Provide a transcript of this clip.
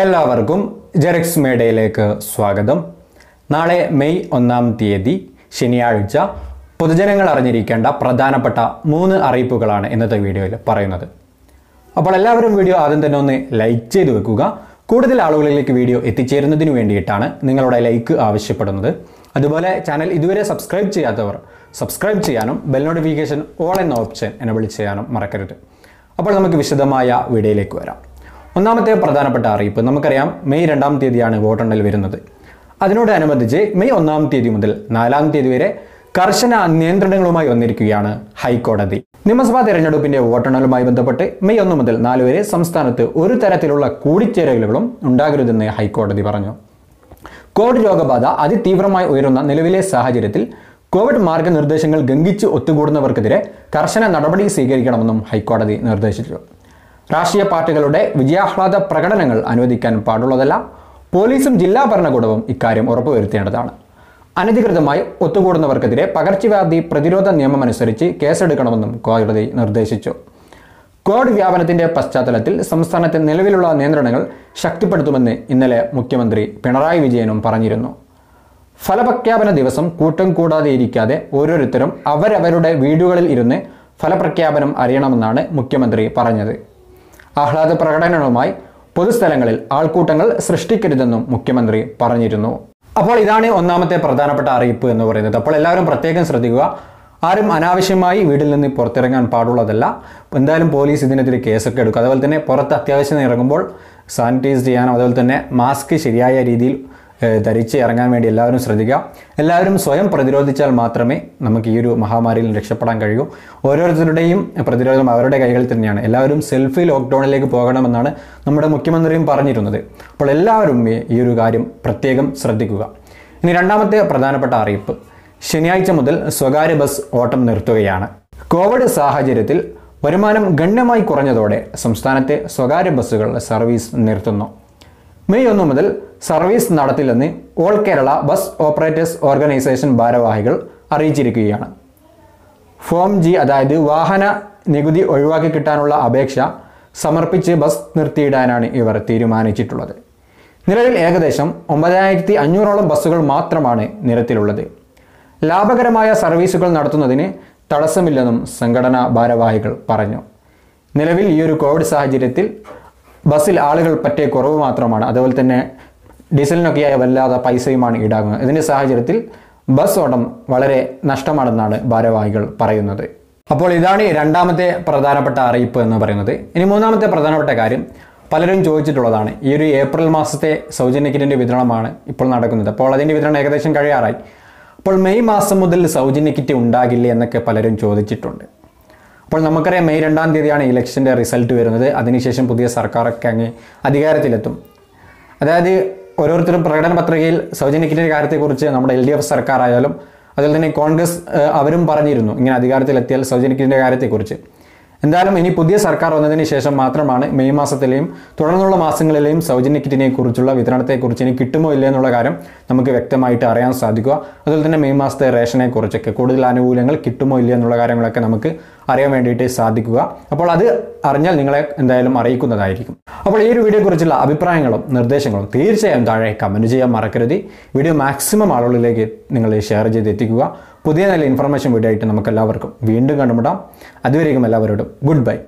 എല്ലാവർക്കും ജെറക്സ് മേഡയിലേക്ക് സ്വാഗതം. നാളെ മെയ് ഒന്നാം തീയതി ശനിയാഴ്ച. പൊതുജനങ്ങൾ അറിഞ്ഞിരിക്കേണ്ട പ്രധാനപ്പെട്ട മൂന്ന് അറിയിപ്പുകളാണ് ഇന്നത്തെ വീഡിയോയിൽ പറയുന്നത്. അപ്പോൾ എല്ലാവരും വീഡിയോ ആദ്യം തന്നെ ഒന്ന് ലൈക്ക് ചെയ്ത് വെക്കുക. കൂടുതൽ ആളുകളിലേക്ക് വീഡിയോ എത്തിച്ചേരുന്നതിന് വേണ്ടിയിട്ടാണ് നിങ്ങളുടെ ലൈക്ക് ആവശ്യപ്പെടുന്നത്. അതുപോലെ ചാനൽ ഇതുവരെ സബ്സ്ക്രൈബ് ചെയ്യാത്തവർ സബ്സ്ക്രൈബ് ചെയ്യാനും ബെൽ നോട്ടിഫിക്കേഷൻ ഓൾ എന്ന ഓപ്ഷൻ എനബിൾ ചെയ്യാനും മറക്കരുത്. അപ്പോൾ നമുക്ക് വിശദമായ വീഡിയോയിലേക്ക് വരാം. ഒന്നാമത്തെ പ്രധാനപ്പെട്ട അറിയിപ്പ് നമുക്കറിയാം മെയ് രണ്ടാം തീയതിയാണ് വോട്ടെണ്ണൽ വരുന്നത്. അതിനോടനുബന്ധിച്ച് മെയ് ഒന്നാം തീയതി മുതൽ നാലാം തീയതി വരെ കർശന നിയന്ത്രണങ്ങളുമായി വന്നിരിക്കുകയാണ് ഹൈക്കോടതി. നിയമസഭാ തെരഞ്ഞെടുപ്പിന്റെ വോട്ടെണ്ണലുമായി ബന്ധപ്പെട്ട് മെയ് ഒന്ന് മുതൽ നാല് വരെ സംസ്ഥാനത്ത് ഒരു തരത്തിലുള്ള കൂടിച്ചേരലുകളും ഉണ്ടാകരുതെന്ന് ഹൈക്കോടതി പറഞ്ഞു. കോവിഡ് രോഗബാധ അതിതീവ്രമായി ഉയരുന്ന നിലവിലെ സാഹചര്യത്തിൽ കോവിഡ് മാർഗനിർദ്ദേശങ്ങൾ ലംഘിച്ച് ഒത്തുകൂടുന്നവർക്കെതിരെ കർശന നടപടി സ്വീകരിക്കണമെന്നും ഹൈക്കോടതി നിർദ്ദേശിച്ചു. രാഷ്ട്രീയ പാർട്ടികളുടെ വിജയാഹ്ലാദ പ്രകടനങ്ങൾ അനുവദിക്കാൻ പാടുള്ളതല്ല പോലീസും ജില്ലാ ഭരണകൂടവും ഇക്കാര്യം ഉറപ്പുവരുത്തേണ്ടതാണ്. അനധികൃതമായി ഒത്തുകൂടുന്നവർക്കെതിരെ പകർച്ചവ്യാധി പ്രതിരോധ നിയമമനുസരിച്ച് കേസെടുക്കണമെന്നും കോടതി നിർദ്ദേശിച്ചു. കോവിഡ് വ്യാപനത്തിന്റെ പശ്ചാത്തലത്തിൽ സംസ്ഥാനത്തെ നിലവിലുള്ള നിയന്ത്രണങ്ങൾ ശക്തിപ്പെടുത്തുമെന്ന് ഇന്നലെ മുഖ്യമന്ത്രി പിണറായി വിജയനും പറഞ്ഞിരുന്നു. ഫലപ്രഖ്യാപന ദിവസം കൂട്ടം കൂടാതെ ഇരിക്കാതെ ഓരോരുത്തരും അവരവരുടെ വീടുകളിൽ ഇരുന്ന് ഫലപ്രഖ്യാപനം അറിയണമെന്നാണ് മുഖ്യമന്ത്രി പറഞ്ഞത്. ആഹ്ലാദ പ്രകടനങ്ങളുമായി പൊതുസ്ഥലങ്ങളിൽ ആൾക്കൂട്ടങ്ങൾ സൃഷ്ടിക്കരുതെന്നും മുഖ്യമന്ത്രി പറഞ്ഞിരുന്നു. അപ്പോൾ ഇതാണ് ഒന്നാമത്തെ പ്രധാനപ്പെട്ട അറിയിപ്പ് എന്ന് പറയുന്നത്. അപ്പോൾ എല്ലാവരും പ്രത്യേകം ശ്രദ്ധിക്കുക. ആരും അനാവശ്യമായി വീട്ടിൽ നിന്ന് പുറത്തിറങ്ങാൻ പാടുള്ളതല്ല. എന്തായാലും പോലീസ് ഇതിനെതിരെ കേസൊക്കെ എടുക്കും. അതുപോലെ തന്നെ പുറത്ത് അത്യാവശ്യം ഇറങ്ങുമ്പോൾ സാനിറ്റൈസ് ചെയ്യാനും അതുപോലെ തന്നെ മാസ്ക് ശരിയായ രീതിയിൽ ധരിച്ച് ഇറങ്ങാൻ വേണ്ടി എല്ലാവരും ശ്രദ്ധിക്കുക. എല്ലാവരും സ്വയം പ്രതിരോധിച്ചാൽ മാത്രമേ നമുക്ക് ഈ ഒരു മഹാമാരിയിൽ രക്ഷപ്പെടാൻ കഴിയൂ. ഓരോരുത്തരുടെയും പ്രതിരോധം അവരുടെ കൈകളിൽ തന്നെയാണ്. എല്ലാവരും സെൽഫി ലോക്ക്ഡൗണിലേക്ക് പോകണമെന്നാണ് നമ്മുടെ മുഖ്യമന്ത്രിയും പറഞ്ഞിരുന്നത്. അപ്പോൾ എല്ലാവരും ഈ- ഒരു കാര്യം പ്രത്യേകം ശ്രദ്ധിക്കുക. ഇനി രണ്ടാമത്തെ പ്രധാനപ്പെട്ട അറിയിപ്പ്. ശനിയാഴ്ച മുതൽ സ്വകാര്യ ബസ് ഓട്ടം നിർത്തുകയാണ്. കോവിഡ് സാഹചര്യത്തിൽ വരുമാനം ഗണ്യമായി കുറഞ്ഞതോടെ സംസ്ഥാനത്തെ സ്വകാര്യ ബസ്സുകൾ സർവീസ് നിർത്തുന്നു. മെയ് ഒന്ന് മുതൽ service നടത്തില്ലെന്ന് all Kerala bus operators organisation ഭാരവാഹികൾ അറിയിച്ചിരിക്കുകയാണ്. ഫോം ജി അതായത് വാഹന നികുതി ഒഴിവാക്കി കിട്ടാനുള്ള അപേക്ഷ സമർപ്പിച്ച് ബസ് നിർത്തിയിടാനാണ് ഇവർ തീരുമാനിച്ചിട്ടുള്ളത്. നിലവിൽ ഏകദേശം ഒമ്പതിനായിരത്തി അഞ്ഞൂറോളം ബസ്സുകൾ മാത്രമാണ് നിരത്തിലുള്ളത്. ലാഭകരമായ സർവീസുകൾ നടത്തുന്നതിന് തടസ്സമില്ലെന്നും സംഘടനാ ഭാരവാഹികൾ പറഞ്ഞു. നിലവിൽ ഈ ഒരു കോവിഡ് സാഹചര്യത്തിൽ ബസ്സിൽ ആളുകൾ പറ്റിയ കുറവ് മാത്രമാണ്. അതുപോലെ തന്നെ ഡീസലിനൊക്കെയായ വല്ലാതെ പൈസയുമാണ് ഈടാകുന്നത് ഇതിന്റെ സാഹചര്യത്തിൽ ബസ് ഓടം വളരെ നഷ്ടമാണെന്നാണ് ഭാരവാഹികൾ പറയുന്നത്. അപ്പോൾ ഇതാണ് രണ്ടാമത്തെ പ്രധാനപ്പെട്ട അറിയിപ്പ് എന്ന് പറയുന്നത്. ഇനി മൂന്നാമത്തെ പ്രധാനപ്പെട്ട കാര്യം പലരും ചോദിച്ചിട്ടുള്ളതാണ്. ഈ ഒരു ഏപ്രിൽ മാസത്തെ സൗജന്യ കിറ്റിന്റെ വിതരണമാണ് ഇപ്പോൾ നടക്കുന്നത്. അപ്പോൾ അതിന്റെ വിതരണം ഏകദേശം കഴിയാറായി. അപ്പോൾ മെയ് മാസം മുതൽ സൗജന്യ കിറ്റ് ഉണ്ടാകില്ലേ എന്നൊക്കെ പലരും ചോദിച്ചിട്ടുണ്ട്. അപ്പോൾ നമുക്കറിയാം മെയ് രണ്ടാം തീയതിയാണ് ഇലക്ഷന്റെ റിസൾട്ട് വരുന്നത്. അതിനുശേഷം പുതിയ സർക്കാരൊക്കെ അങ്ങ് അധികാരത്തിലെത്തും. അതായത് ഓരോരുത്തരും പ്രകടന പത്രികയിൽ സൗജന്യ കിറ്റിന്റെ കാര്യത്തെക്കുറിച്ച് നമ്മുടെ എൽ ഡി എഫ് സർക്കാർ ആയാലും അതുപോലെ തന്നെ കോൺഗ്രസ് അവരും പറഞ്ഞിരുന്നു. ഇങ്ങനെ അധികാരത്തിലെത്തിയാൽ സൗജന്യ കിറ്റിന്റെ കാര്യത്തെക്കുറിച്ച്. എന്തായാലും ഇനി പുതിയ സർക്കാർ വന്നതിന് ശേഷം മാത്രമാണ് മെയ് മാസത്തിലെയും തുടർന്നുള്ള മാസങ്ങളിലെയും സൗജന്യ കിറ്റിനെ കുറിച്ചുള്ള വിതരണത്തെക്കുറിച്ച് ഇനി കിട്ടുമോ ഇല്ല എന്നുള്ള കാര്യം നമുക്ക് വ്യക്തമായിട്ട് അറിയാൻ സാധിക്കുക. അതുപോലെ തന്നെ മെയ് മാസത്തെ റേഷനെ കുറിച്ചൊക്കെ കൂടുതൽ ആനുകൂല്യങ്ങൾ കിട്ടുമോ ഇല്ല എന്നുള്ള കാര്യങ്ങളൊക്കെ നമുക്ക് അറിയാൻ വേണ്ടിയിട്ട് സാധിക്കുക. അപ്പോൾ അത് അറിഞ്ഞാൽ നിങ്ങളെ എന്തായാലും അറിയിക്കുന്നതായിരിക്കും. അപ്പോൾ ഈ ഒരു വീഡിയോ കുറിച്ചുള്ള അഭിപ്രായങ്ങളും നിർദ്ദേശങ്ങളും തീർച്ചയായും താഴെ കമന്റ് ചെയ്യാൻ മറക്കരുത്. വീഡിയോ മാക്സിമം ആളുകളിലേക്ക് നിങ്ങൾ ഷെയർ ചെയ്ത് എത്തിക്കുക പുതിയ നല്ല ഇൻഫർമേഷൻ വീഡിയോ ആയിട്ട് നമുക്ക് എല്ലാവർക്കും വീണ്ടും കണ്ടുമുട്ടാം. അതുവരേക്കും എല്ലാവരോടും ഗുഡ് ബൈ.